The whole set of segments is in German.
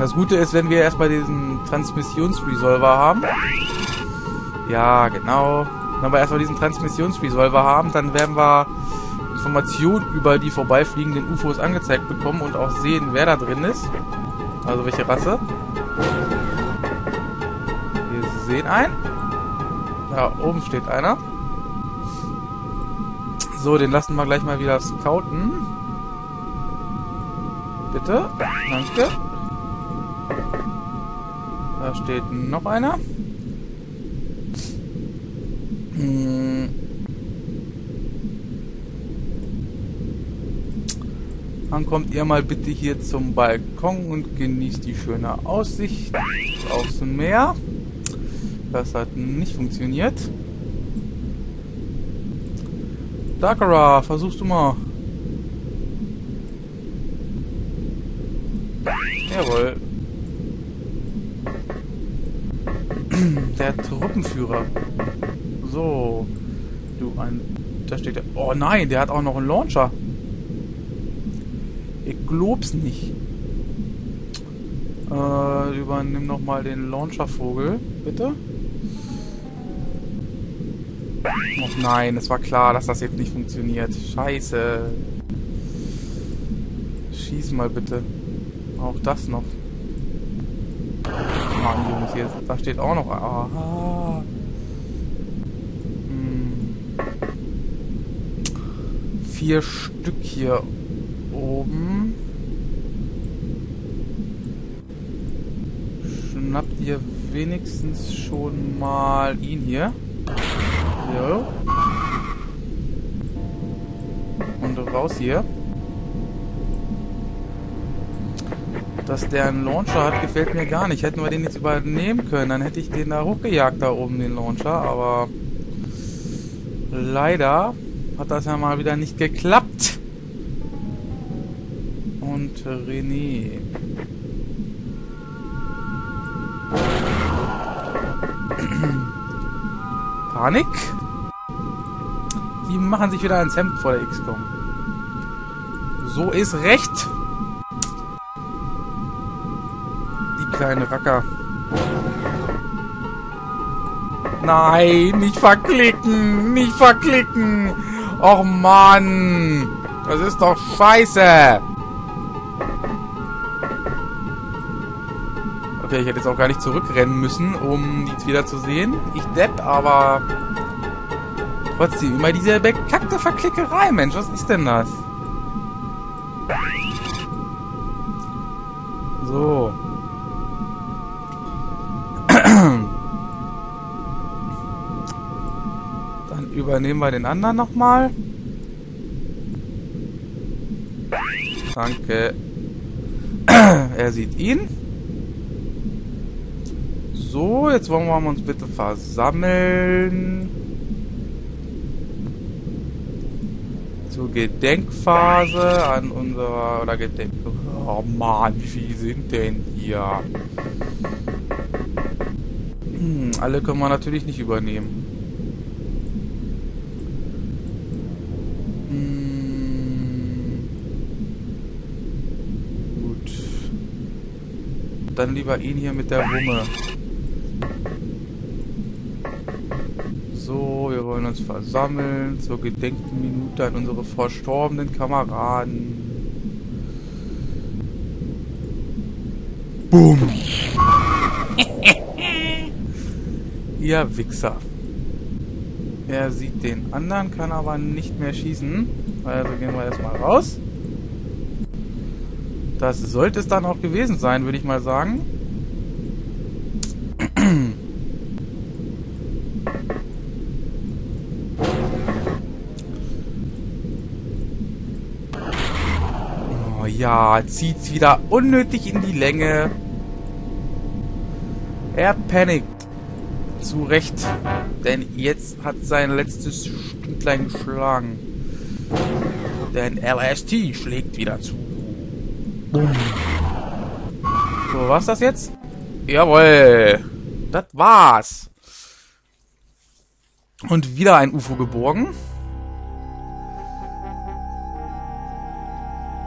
Das Gute ist, wenn wir erstmal diesen Transmissionsresolver haben. Ja, genau. Wenn wir erstmal diesen Transmissionsresolver haben, dann werden wir Informationen über die vorbeifliegenden UFOs angezeigt bekommen und auch sehen, wer da drin ist. Also welche Rasse. Wir sehen einen. Da oben steht einer. So, den lassen wir gleich mal wieder scouten. Bitte. Danke. Da steht noch einer. Hm. Dann kommt ihr mal bitte hier zum Balkon und genießt die schöne Aussicht aufs Meer. Das hat nicht funktioniert. Dakara, versuchst du mal. Jawohl. Der Truppenführer. So. Du ein. Da steht der. Oh nein, der hat auch noch einen Launcher. Ich glaub's nicht. Äh, übernimm noch mal den Launchervogel, bitte. Oh nein, es war klar, dass das jetzt nicht funktioniert. Scheiße. Schieß mal bitte. Auch das noch. Mann, Jungs, hier, da steht auch noch. Aha. Hm. Vier Stück hier oben. Schnappt ihr wenigstens schon mal ihn hier? So. Und raus hier. Dass der einen Launcher hat, gefällt mir gar nicht. Hätten wir den jetzt übernehmen können, dann hätte ich den da hochgejagt, da oben, den Launcher. Aber leider hat das ja mal wieder nicht geklappt. Und René. Panik? Die machen sich wieder ans Hemd vor der XCOM. So ist recht. Kleine Racker. Nein, nicht verklicken, nicht verklicken. Och Mann, das ist doch scheiße. Okay, ich hätte jetzt auch gar nicht zurückrennen müssen, um die wieder zu sehen. Ich depp, aber trotzdem immer diese bekackte Verklickerei, Mensch. Was ist denn das? So. Dann übernehmen wir den anderen nochmal. Danke. er sieht ihn. So, jetzt wollen wir uns bitte versammeln. Zur Gedenkphase an unserer, oder Gedenk... Oh Mann, wie viele sind denn hier? Hm, alle können wir natürlich nicht übernehmen. Hm. Gut. Dann lieber ihn hier mit der Wumme. So, wir wollen uns versammeln zur Gedenkminute an unsere verstorbenen Kameraden. Boom! Ihr Wichser. Er sieht den anderen, kann aber nicht mehr schießen. Also gehen wir erstmal raus. Das sollte es dann auch gewesen sein, würde ich mal sagen. Oh ja, zieht's wieder unnötig in die Länge. Er panickt. Zu Recht. Denn jetzt hat sein letztes Stündlein geschlagen. Denn LST schlägt wieder zu. So, war's das jetzt? Jawohl. Das war's. Und wieder ein UFO geborgen.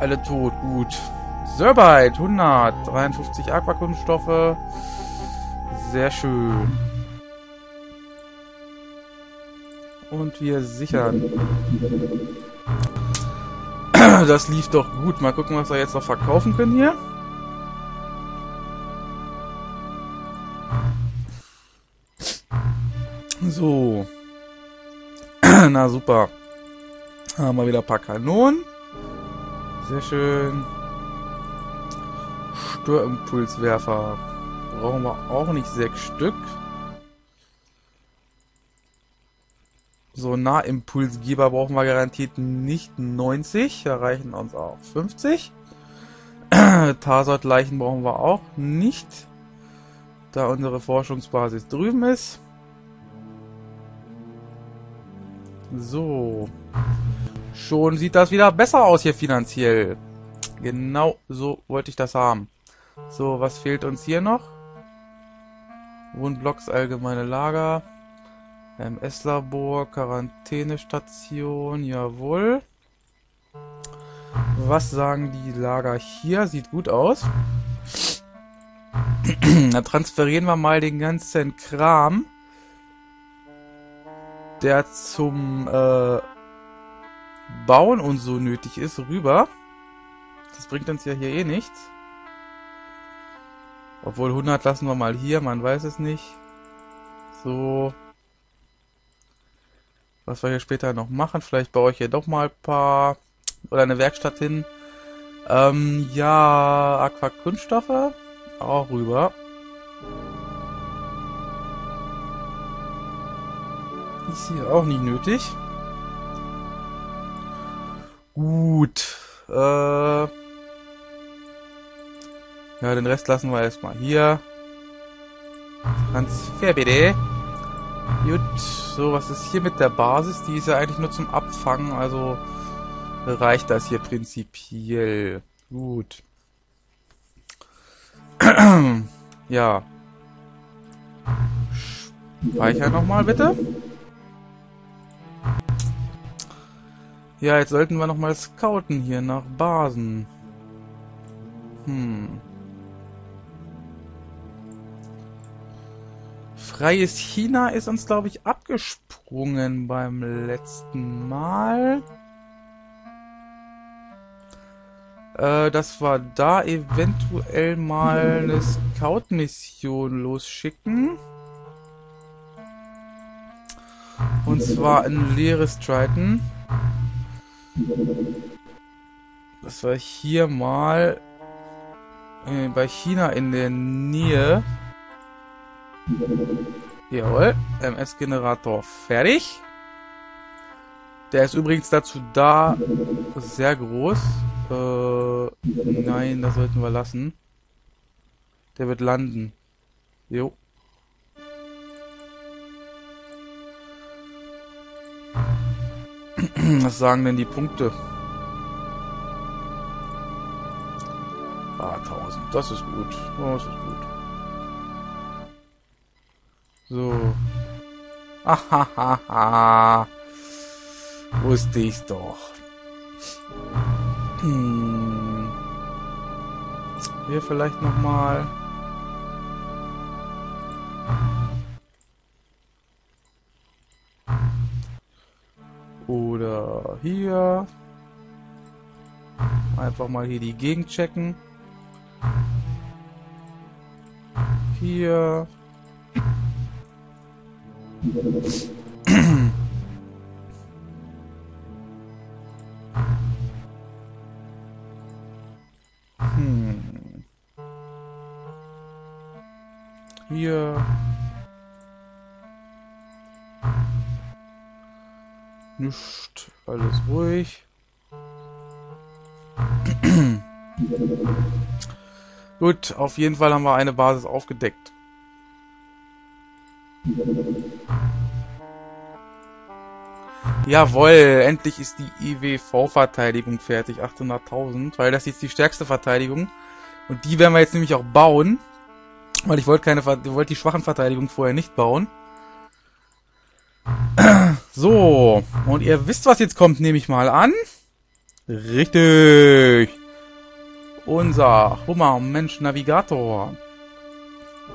Alle tot, gut. Zerbite 100, 53 Aquakunststoffe. Sehr schön. Und wir sichern. Das lief doch gut. Mal gucken, was wir jetzt noch verkaufen können hier. So. Na super. Haben wir wieder ein paar Kanonen. Sehr schön. Störimpulswerfer. Brauchen wir auch nicht sechs Stück. So Nahimpulsgeber brauchen wir garantiert nicht 90. Da reichen uns auch 50. Tarsot-Leichen brauchen wir auch nicht. Da unsere Forschungsbasis drüben ist. So. Schon sieht das wieder besser aus hier finanziell. Genau so wollte ich das haben. So, was fehlt uns hier noch? Wohnblocks, allgemeine Lager. MS-Labor, Quarantänestation, jawohl. Was sagen die Lager hier? Sieht gut aus. da transferieren wir mal den ganzen Kram, der zum äh, Bauen und so nötig ist, rüber. Das bringt uns ja hier eh nichts. Obwohl 100 lassen wir mal hier, man weiß es nicht. So. Was wir hier später noch machen. Vielleicht baue ich hier doch mal ein paar... Oder eine Werkstatt hin. Ähm, ja, Aquakunststoffe. Auch rüber. Ist hier auch nicht nötig. Gut. Äh... Ja, den Rest lassen wir erstmal hier. Transfer bitte. Gut, so, was ist hier mit der Basis? Die ist ja eigentlich nur zum Abfangen, also reicht das hier prinzipiell. Gut. ja. Speicher nochmal bitte. Ja, jetzt sollten wir nochmal scouten hier nach Basen. Hm. Freies China ist uns, glaube ich, abgesprungen beim letzten Mal. Äh, dass wir da eventuell mal eine Scout-Mission losschicken. Und zwar ein leeres Triton. Dass wir hier mal äh, bei China in der Nähe Jawohl, MS-Generator fertig. Der ist übrigens dazu da, sehr groß. Äh, nein, das sollten wir lassen. Der wird landen. Jo. Was sagen denn die Punkte? Ah, 1000. Das ist gut. Das ist gut. So. Ahahaha. Wusste ich's doch. Hm. Hier vielleicht nochmal. Oder hier. Einfach mal hier die Gegend checken. Hier. Hm. Hier. Nicht. Alles ruhig. Gut, auf jeden Fall haben wir eine Basis aufgedeckt. Jawohl, endlich ist die IWV-Verteidigung fertig, 800.000, weil das ist die stärkste Verteidigung. Und die werden wir jetzt nämlich auch bauen, weil ich wollte keine, ich wollte die schwachen Verteidigung vorher nicht bauen. So, und ihr wisst, was jetzt kommt, nehme ich mal an. Richtig. unser Hummer Mensch Navigator.